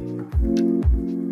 うん。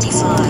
65.